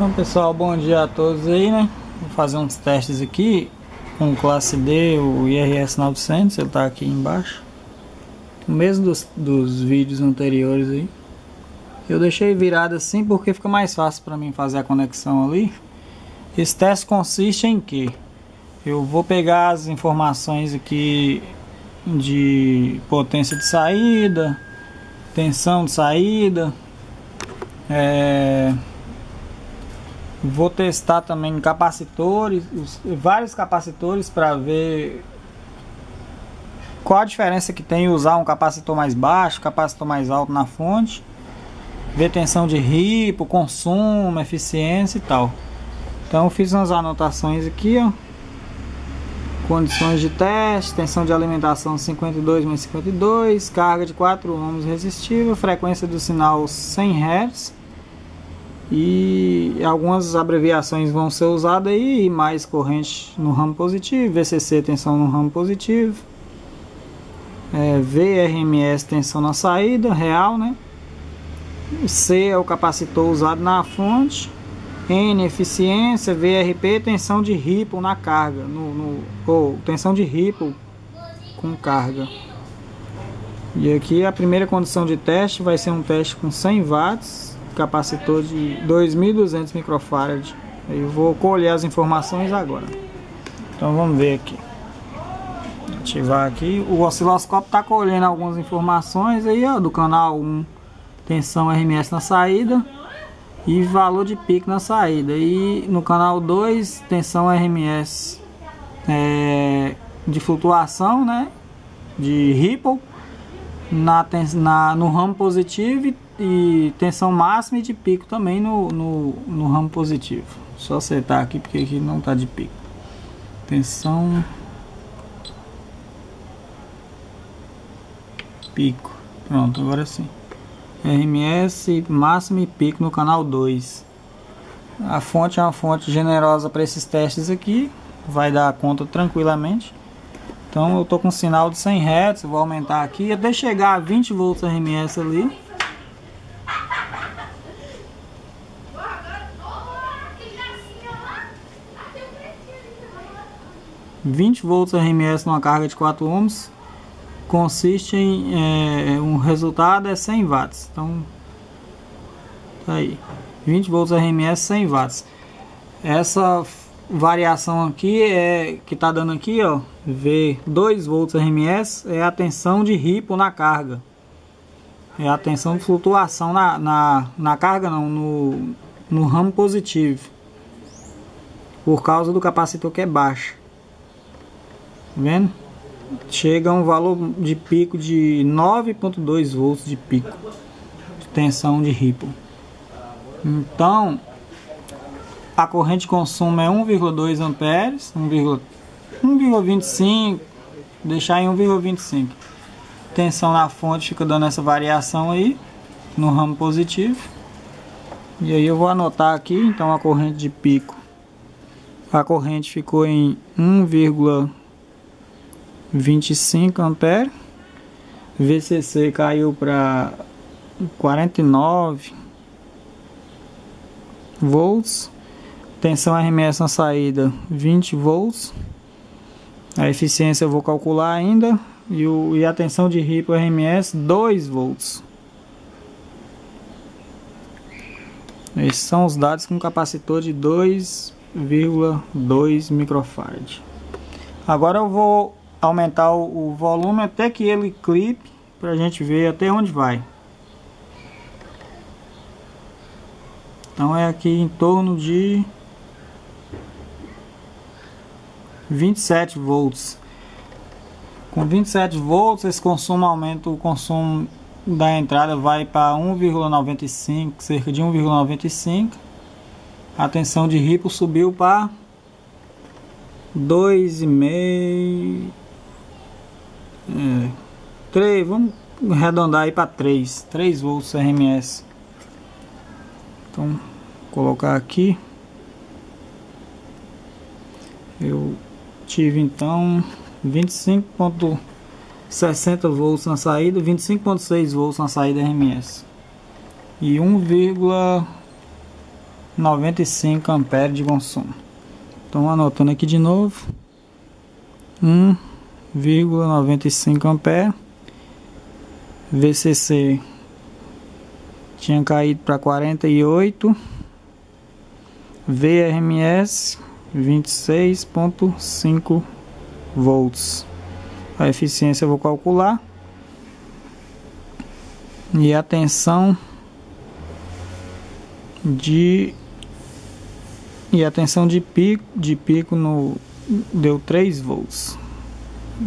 Então pessoal, bom dia a todos aí, né? Vou fazer uns testes aqui com o classe D, o IRS 900, ele tá aqui embaixo. O mesmo dos, dos vídeos anteriores aí. Eu deixei virado assim porque fica mais fácil para mim fazer a conexão ali. Esse teste consiste em que eu vou pegar as informações aqui de potência de saída, tensão de saída, é, Vou testar também capacitores, os, vários capacitores para ver qual a diferença que tem usar um capacitor mais baixo, capacitor mais alto na fonte. Ver tensão de ripo, consumo, eficiência e tal. Então fiz umas anotações aqui, ó. Condições de teste, tensão de alimentação 52 mais 52, carga de 4 ohms resistível, frequência do sinal 100 Hz e algumas abreviações vão ser usadas aí, mais corrente no ramo positivo, VCC tensão no ramo positivo, é, VRMS tensão na saída real, né? C é o capacitor usado na fonte, N eficiência, VRP tensão de ripple na carga, no, no, ou tensão de ripple com carga. E aqui a primeira condição de teste vai ser um teste com 100 watts capacitor de 2.200 microfarad. Eu vou colher as informações agora. Então vamos ver aqui. Ativar aqui. O osciloscópio está colhendo algumas informações aí, ó, do canal 1. Tensão RMS na saída e valor de pico na saída. E no canal 2, tensão RMS é, de flutuação, né? De ripple na, na, no ramo positivo e tensão máxima e de pico também no, no, no ramo positivo. Só acertar aqui porque aqui não está de pico. Tensão pico. Pronto, agora sim. RMS máximo e pico no canal 2. A fonte é uma fonte generosa para esses testes aqui. Vai dar conta tranquilamente. Então eu tô com sinal de 100 Hz, vou aumentar aqui até chegar a 20 volts RMS ali. 20 volts RMS numa carga de 4 ohms consiste em é, um resultado é 100 watts. Então tá aí. 20 volts RMS 100 watts. Essa variação aqui é que tá dando aqui, ó, V 2 volts RMS é a tensão de ripple na carga. É a tensão de flutuação na, na, na carga não, no, no ramo positivo. Por causa do capacitor que é baixo. Tá vendo? Chega a um valor de pico de 9.2 volts de pico de tensão de ripple. Então, a corrente consumo é 1,2 amperes, 1,25, deixar em 1,25. Tensão na fonte fica dando essa variação aí no ramo positivo. E aí eu vou anotar aqui, então a corrente de pico. A corrente ficou em 1,25 25 amperes. VCC caiu para 49 volts. Tensão RMS na saída 20 volts. A eficiência eu vou calcular ainda. E, o, e a tensão de ripple RMS 2 volts. Esses são os dados com capacitor de 2,2 microfarad. Agora eu vou aumentar o, o volume até que ele clipe para a gente ver até onde vai. Então é aqui em torno de 27 volts. Com 27 volts esse consumo aumenta, o consumo da entrada vai para 1,95, cerca de 1,95. A tensão de ripple subiu para 2,5 é, 3, vamos arredondar aí para 3, 3 volts RMS. Então, colocar aqui. Eu tive então 25.60 volts na saída, 25.6 volts na saída RMS. E 1,9 95 amperes de consumo. Então anotando aqui de novo. 1,95 ampere. VCC tinha caído para 48. VRMS 26.5 volts. A eficiência eu vou calcular. E a tensão de e a tensão de pico de pico no deu 3 volts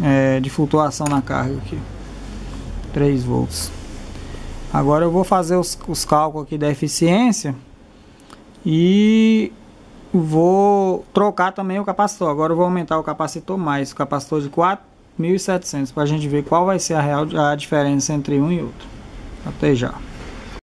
é, de flutuação na carga aqui 3 volts agora eu vou fazer os, os cálculos aqui da eficiência e vou trocar também o capacitor. Agora eu vou aumentar o capacitor mais. O capacitor de 4.700 para a gente ver qual vai ser a real a diferença entre um e outro. Até já